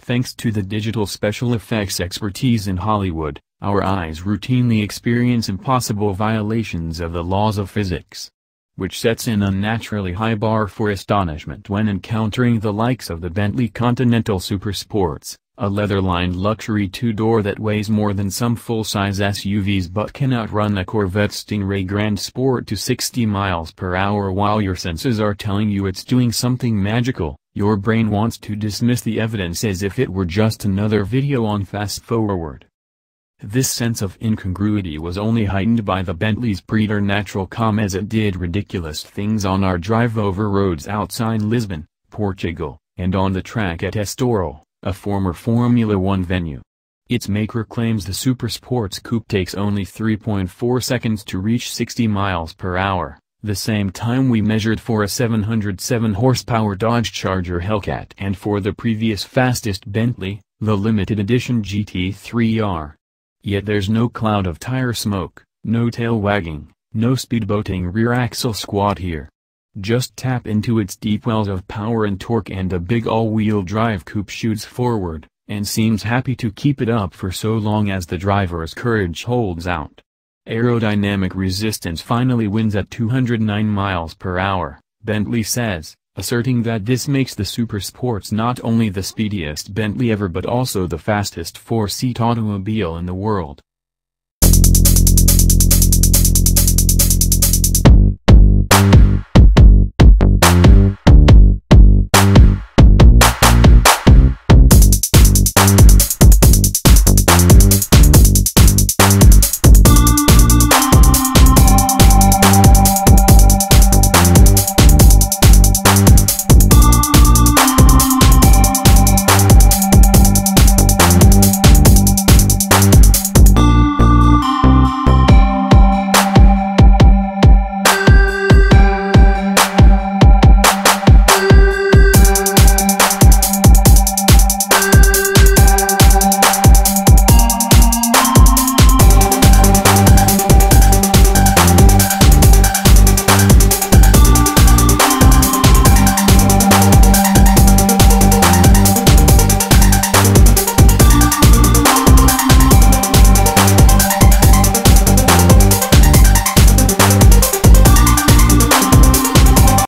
Thanks to the digital special effects expertise in Hollywood, our eyes routinely experience impossible violations of the laws of physics. Which sets an unnaturally high bar for astonishment when encountering the likes of the Bentley Continental Supersports, a leather-lined luxury two-door that weighs more than some full-size SUVs but can outrun a Corvette Stingray Grand Sport to 60 miles per hour while your senses are telling you it's doing something magical, your brain wants to dismiss the evidence as if it were just another video on fast forward. This sense of incongruity was only heightened by the Bentley's preternatural calm as it did ridiculous things on our drive over roads outside Lisbon, Portugal, and on the track at Estoril a former Formula One venue. Its maker claims the Super Sports Coupe takes only 3.4 seconds to reach 60 miles per hour, the same time we measured for a 707 horsepower Dodge Charger Hellcat and for the previous fastest Bentley, the limited edition GT3R. Yet there's no cloud of tire smoke, no tail wagging, no speedboating rear axle squat here. Just tap into its deep wells of power and torque and a big all-wheel drive coupe shoots forward, and seems happy to keep it up for so long as the driver's courage holds out. Aerodynamic resistance finally wins at 209 miles per hour, Bentley says, asserting that this makes the Super Sports not only the speediest Bentley ever but also the fastest four-seat automobile in the world.